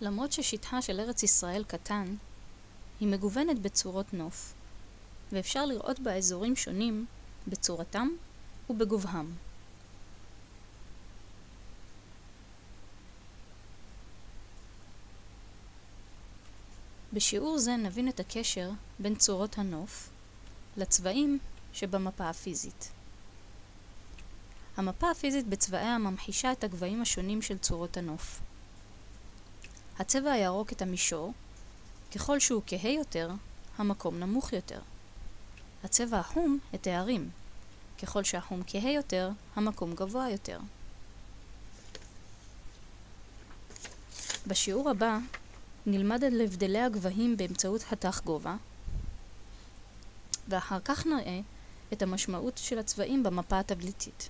למרות ששטחה של ארץ ישראל קטן, היא מגוונת בצורות נוף, ואפשר לראות בה אזורים שונים בצורתם ובגובהם. בשיעור זה נבין את הקשר בין צורות הנוף לצבעים שבמפה הפיזית. המפה הפיזית בצבעיה ממחישה את הגבהים השונים של צורות הנוף. הצבע הירוק את המישור, ככל שהוא כהה יותר, המקום נמוך יותר. הצבע החום את הערים, ככל שהחום כהה יותר, המקום גבוה יותר. בשיעור הבא נלמד על הבדלי הגבהים באמצעות חתך גובה, ואחר כך נראה את המשמעות של הצבעים במפה הטבליטית.